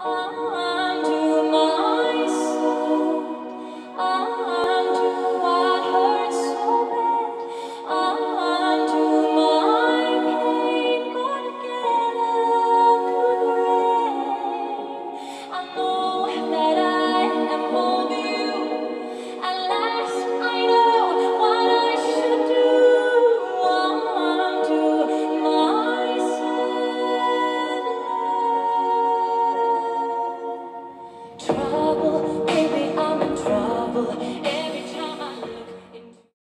oh,